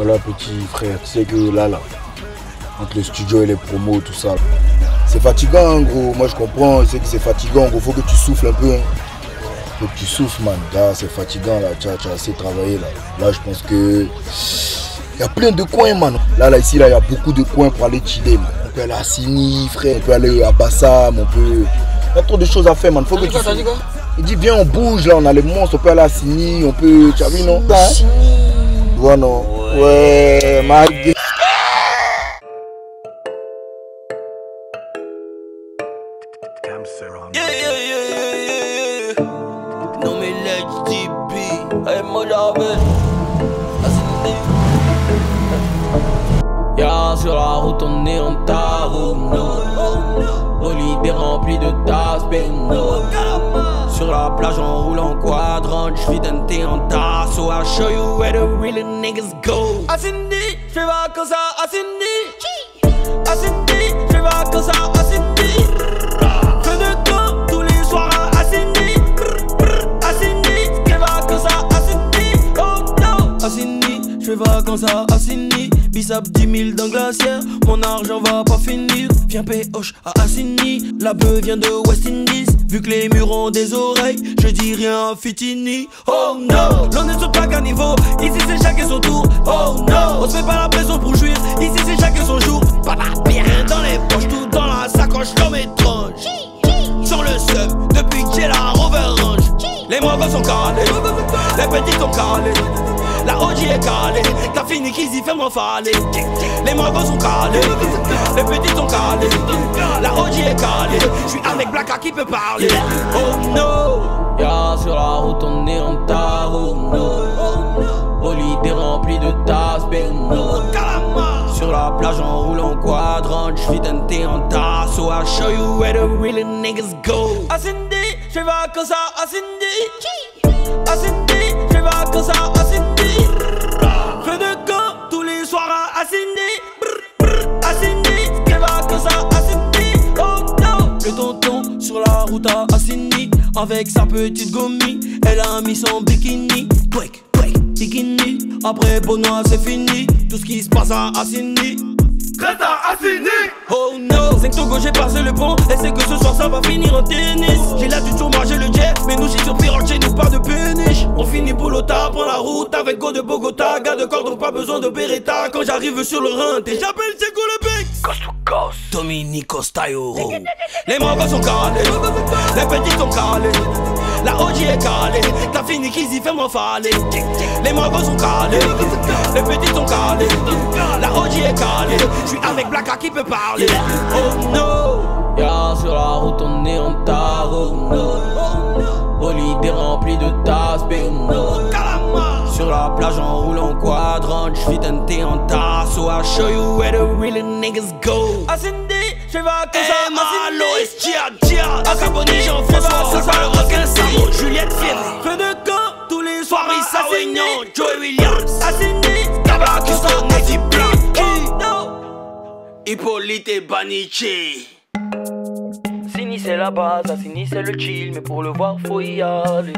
Voilà, petit frère, tu sais que là, là, entre le studio et les promos, tout ça, c'est fatigant, gros. Moi, je comprends, je sais que c'est fatigant, gros. Faut que tu souffles un peu. Hein. Faut que tu souffles, man. Là, c'est fatigant, là. Tu as, tu as assez travaillé, là. Là, je pense que. Il y a plein de coins, man. Là, là, ici, là, il y a beaucoup de coins pour aller chiller, man. On peut aller à Sini, frère. On peut aller à Bassam, on peut. Il y a trop de choses à faire, man. Faut que tu. Quoi, Il dit, viens, on bouge, là. On a les monstres. On peut aller à Sini, on peut. Tu as vu, non? Hein Tu vois, non? Ouais, ma gueule. Yeah, moi j'avais. Y'a sur la route on est en tarot, Bolide rempli de tasses, péno. Sur la plage on roule en quadrant, j'vis d'un en tasse. So I'll show you where the real niggas go. À Cindy, j'fais vacances à Cindy. À Cindy, j'fais vacances à Cindy. Feu de camp tous les soirs à Cindy. À Cindy, j'fais vacances à Cindy. Oh no. À Cindy, j'fais vacances à Assini. Bissap 10 000 dans glacière, mon argent va pas finir. Viens péhoche à Assini, la bœuf vient de West Indies. Vu que les murs ont des oreilles, je dis rien à Fitini. Oh no, l'on est sur pas qu'un niveau, ici c'est chacun son tour. Oh no, on se fait pas la pression pour jouir, ici c'est chacun son jour. Pas bien dans les poches, tout dans la sacoche, l'homme étrange. Sur le sub, depuis que j'ai la Rover Range. Les mogos sont calés, les petits sont calés. La OG est calée, t'as fini qu'ils y fait mon falé. Les mogos sont calés, les petits sont calés. La OG est calée, j'suis avec Blacka qui peut parler. Oh no, y'a sur la route on est en tarot. Bolide rempli de tasses, péno. Sur la plage on roule en quadrant, j'vis d'un thé en tasse. So I'll show you where the real niggas go. À Cindy, j'fais vacances à Cindy. À Cindy, j'fais vacances à Oh no. Le tonton sur la route à Assini avec sa petite gommie. Elle a mis son bikini. Twek, twek, bikini. Après Bonois, c'est fini. Tout ce qui se passe à Assini. Reste à Assini. Oh no, 5 Togo, j'ai passé le pont. Et c'est que ce soir ça va finir en tennis. J'ai là du tour, moi j'ai le jet. Mais nous, j'ai sur finit Boulota, prend la route avec Go de Bogota. Gars de cordon, pas besoin de Beretta. Quand j'arrive sur le Rhin, t'es j'appelle Seco le bec. Coast to coast. Dominico. Les mogos sont calés. Les petits sont calés. La OG est calée. T'as fini qu'ils y fait mon falé. Les mogos sont calés. Les petits sont calés. La OG est calée. J'suis avec Blacka qui peut parler. Oh no. Y'a sur la route on est en tarot. Bolide rempli de tasses, péno. Sur j'vis d'un thé en tasse. So I'll show you where the real niggas go. À Cindy, j'fais vacances à Malo, Estia, Dia. À Caboni, Jean-François, ça le requin, Samo, Juliette Fienne. Feu de camp tous les soirs, Issa Réunion, Joey Williams. Cindy, Tabac, Houston. Oh no. Hippolyte et Banichi. Sini c'est la base, Sini c'est le chill, mais pour le voir faut y aller.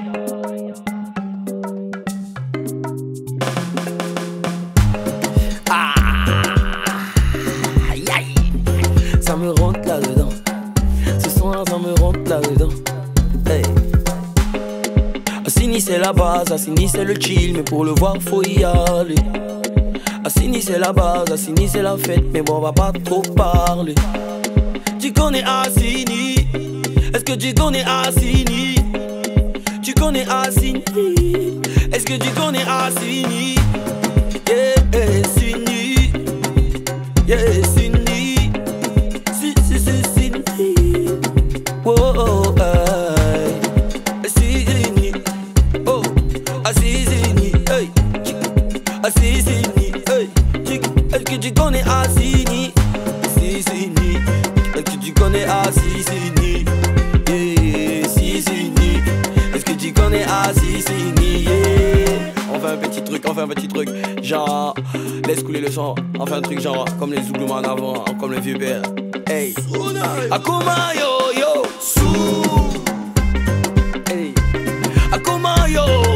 La base, Assini, c'est le chill, mais pour le voir, faut y aller. Assini, c'est la base, Assini, c'est la fête, mais bon, on va pas trop parler. Tu connais Assini, est-ce que tu connais Assini? Tu connais Assini, est-ce que tu connais Assini? Yeah, Assini. Yeah, Cindy. Chick. Est-ce que tu connais Assini? Est-ce que tu connais Assini? Cindy. Est-ce que tu connais Assini? On fait un petit truc, on fait un petit truc. Genre, laisse couler le sang. On fait un truc genre, comme les Zouglouman avant, comme les vieux pères. Hey, Akuma yo yo, sou. Hey, yo,